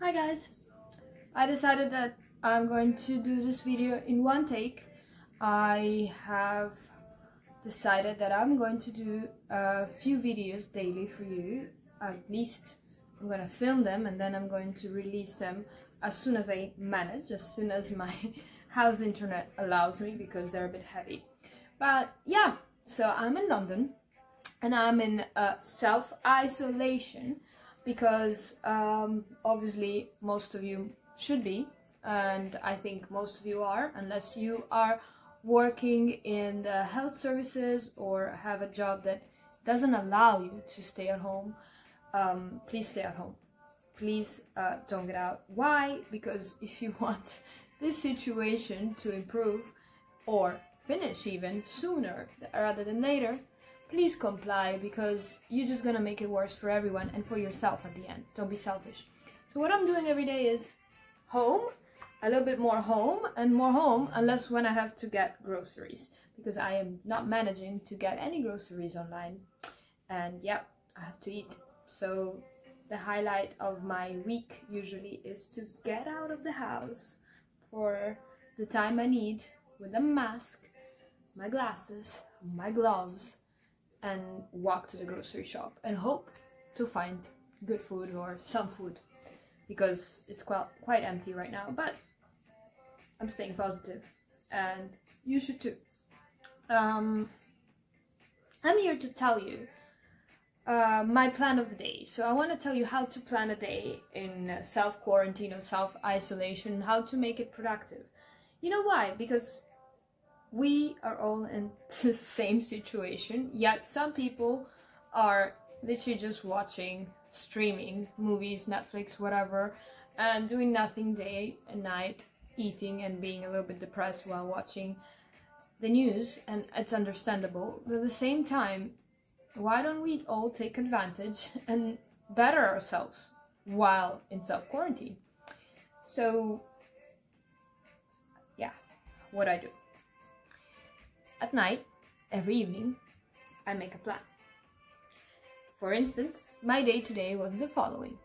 Hi guys! I decided that I'm going to do this video in one take. I have decided that I'm going to do a few videos daily for you. At least I'm going to film them and then I'm going to release them as soon as I manage, as soon as my house internet allows me because they're a bit heavy. But yeah, so I'm in London and I'm in uh, self-isolation because um, obviously most of you should be and I think most of you are unless you are working in the health services or have a job that doesn't allow you to stay at home um, please stay at home. Please uh, don't get out. Why? Because if you want this situation to improve or finish even sooner rather than later please comply because you're just gonna make it worse for everyone and for yourself at the end. Don't be selfish. So what I'm doing every day is home, a little bit more home and more home unless when I have to get groceries because I am not managing to get any groceries online and yeah, I have to eat. So the highlight of my week usually is to get out of the house for the time I need with a mask, my glasses, my gloves and walk to the grocery shop and hope to find good food or some food. Because it's quite quite empty right now but I'm staying positive. And you should too. Um, I'm here to tell you uh, my plan of the day. So I want to tell you how to plan a day in self-quarantine or self-isolation how to make it productive. You know why? Because we are all in the same situation, yet some people are literally just watching, streaming movies, Netflix, whatever, and doing nothing day and night, eating and being a little bit depressed while watching the news, and it's understandable. But at the same time, why don't we all take advantage and better ourselves while in self quarantine? So, yeah, what I do. At night, every evening, I make a plan. For instance, my day today was the following.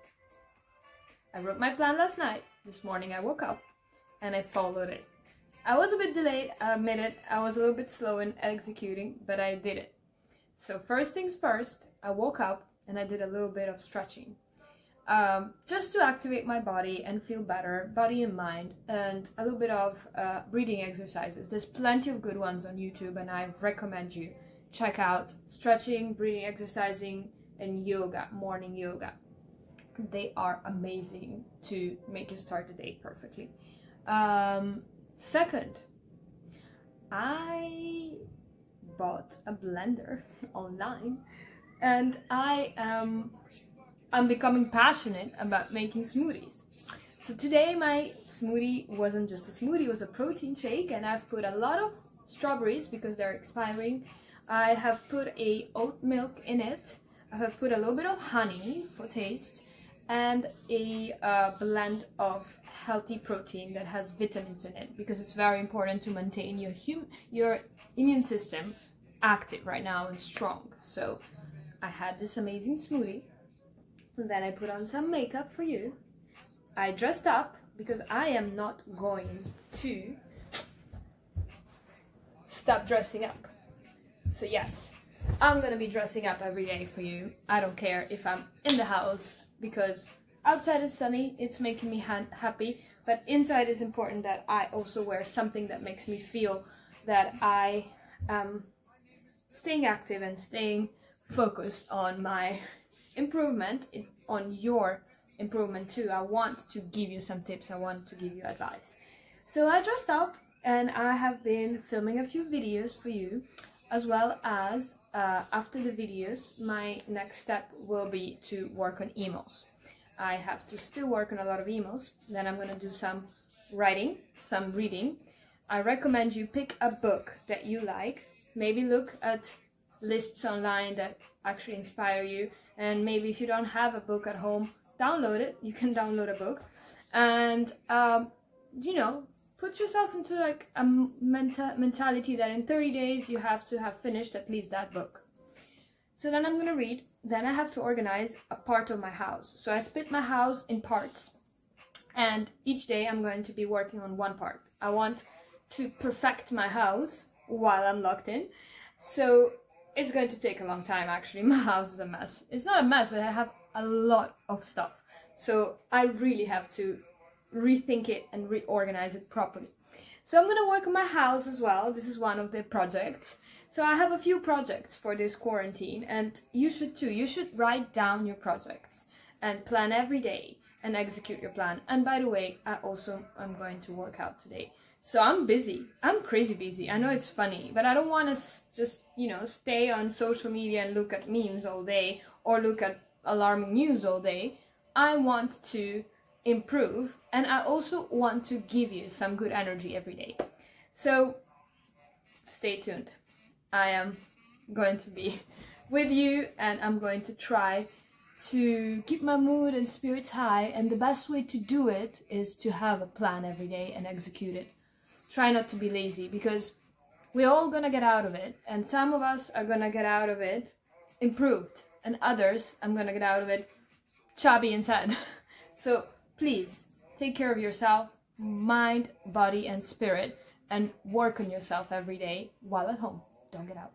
I wrote my plan last night. This morning I woke up and I followed it. I was a bit delayed, I admit it. I was a little bit slow in executing, but I did it. So first things first, I woke up and I did a little bit of stretching um, just to activate my body and feel better, body and mind, and a little bit of uh, breathing exercises. There's plenty of good ones on YouTube, and I recommend you check out stretching, breathing, exercising, and yoga, morning yoga. They are amazing to make you start the day perfectly. Um, second, I bought a blender online, and I am I'm becoming passionate about making smoothies. So today my smoothie wasn't just a smoothie, it was a protein shake and I've put a lot of strawberries because they're expiring. I have put a oat milk in it. I have put a little bit of honey for taste and a uh, blend of healthy protein that has vitamins in it because it's very important to maintain your hum your immune system active right now and strong. So I had this amazing smoothie and then I put on some makeup for you. I dressed up because I am not going to stop dressing up. So yes, I'm gonna be dressing up every day for you. I don't care if I'm in the house because outside is sunny, it's making me ha happy, but inside is important that I also wear something that makes me feel that I am staying active and staying focused on my improvement on your improvement too. I want to give you some tips. I want to give you advice. So I dressed up and I have been filming a few videos for you as well as uh, after the videos my next step will be to work on emails. I have to still work on a lot of emails. Then I'm gonna do some writing, some reading. I recommend you pick a book that you like. Maybe look at lists online that actually inspire you. And maybe if you don't have a book at home download it. You can download a book. And um, you know put yourself into like a menta mentality that in 30 days you have to have finished at least that book. So then I'm gonna read. Then I have to organize a part of my house. So I split my house in parts. And each day I'm going to be working on one part. I want to perfect my house while I'm locked in. So it's going to take a long time actually. My house is a mess. It's not a mess, but I have a lot of stuff. So I really have to rethink it and reorganize it properly. So I'm gonna work on my house as well. This is one of the projects. So I have a few projects for this quarantine and you should too. You should write down your projects and plan every day and execute your plan. And by the way, I also am going to work out today. So I'm busy. I'm crazy busy. I know it's funny, but I don't want to just, you know, stay on social media and look at memes all day or look at alarming news all day. I want to improve and I also want to give you some good energy every day. So stay tuned. I am going to be with you and I'm going to try to keep my mood and spirits high and the best way to do it is to have a plan every day and execute it. Try not to be lazy because we're all gonna get out of it and some of us are gonna get out of it improved and others I'm gonna get out of it chubby and sad. so please take care of yourself, mind, body and spirit and work on yourself every day while at home. Don't get out.